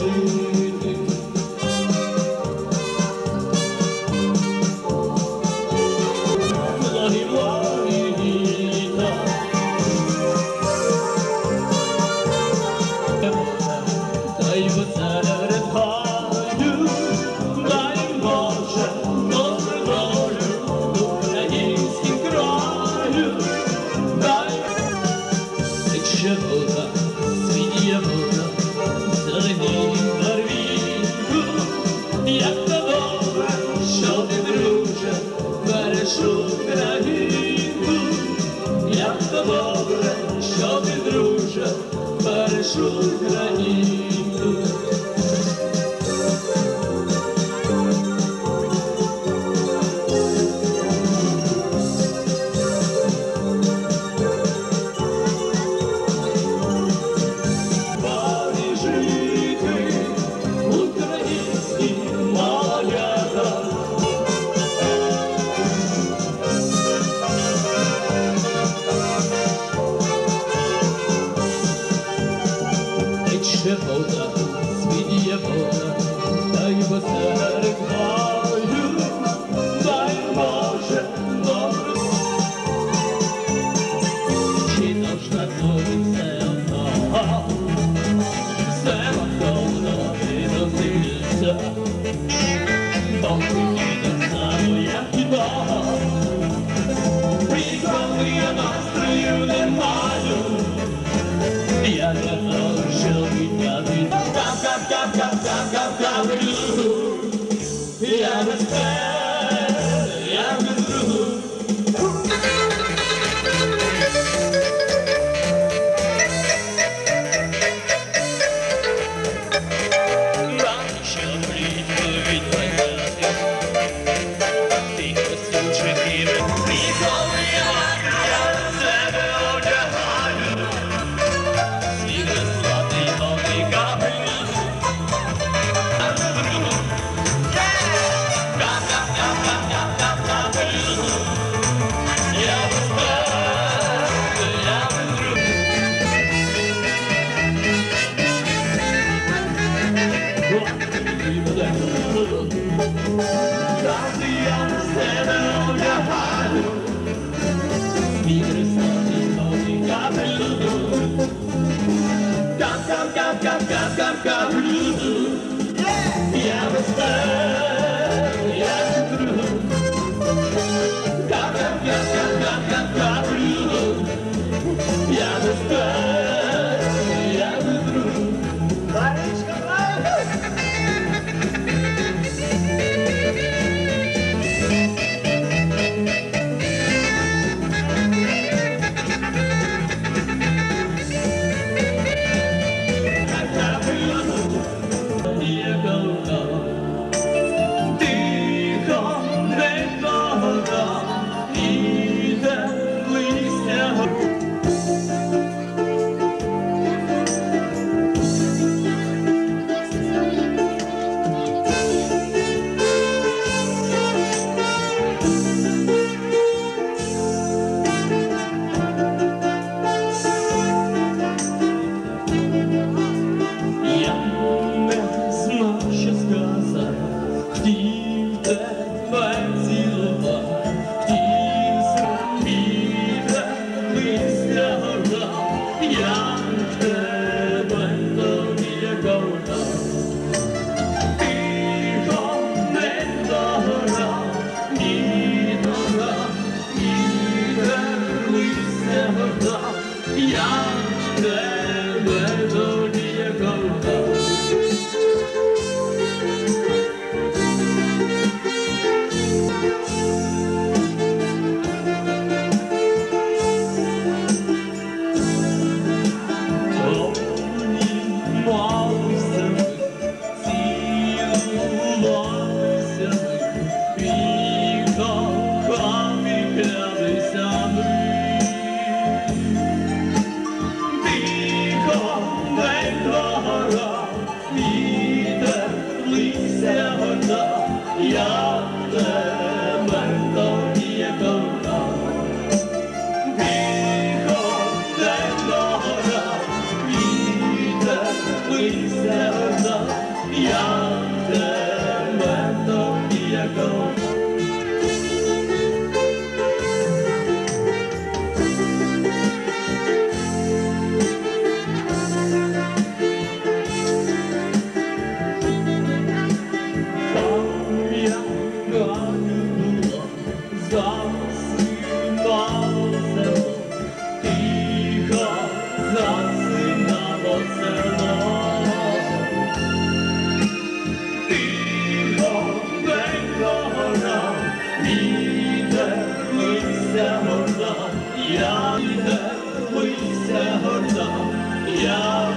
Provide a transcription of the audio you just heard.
Jesus. love. come, come, come, come. Yeah. Yeah, Бойся горда, я тебе, бойся горда, я.